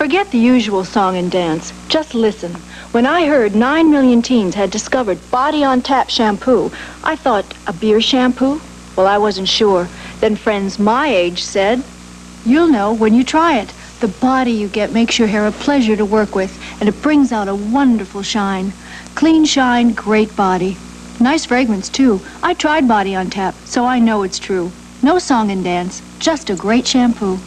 Forget the usual song and dance. Just listen. When I heard 9 million teens had discovered Body on Tap shampoo, I thought, a beer shampoo? Well, I wasn't sure. Then friends my age said, You'll know when you try it. The body you get makes your hair a pleasure to work with, and it brings out a wonderful shine. Clean shine, great body. Nice fragrance, too. I tried Body on Tap, so I know it's true. No song and dance, just a great shampoo.